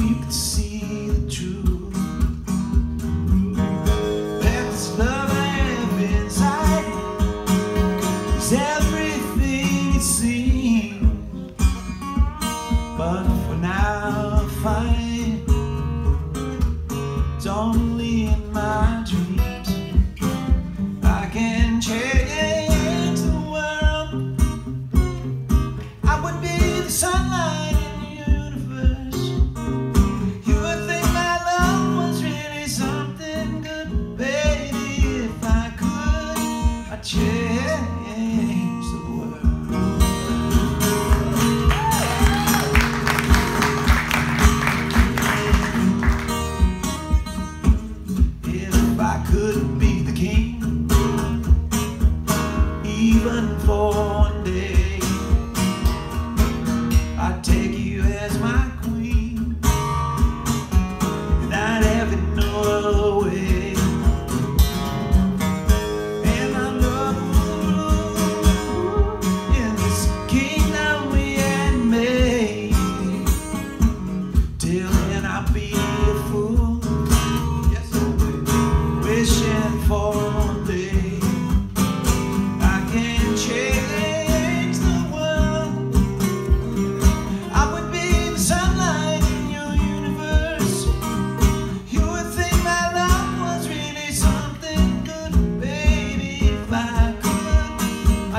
you could see the truth. Love I have inside. Is everything it seems. But for now. Don't.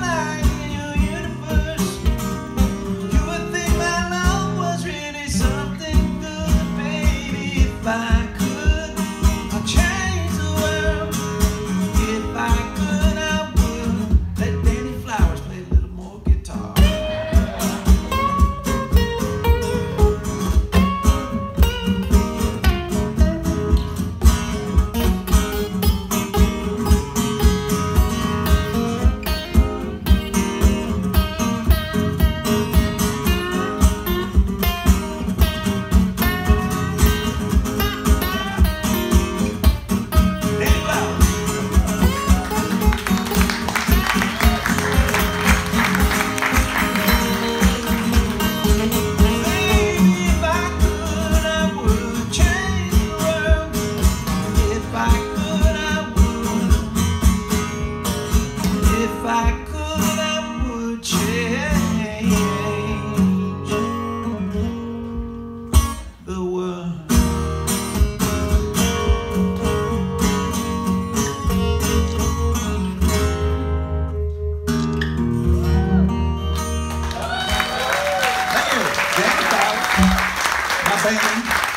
bye. Payton.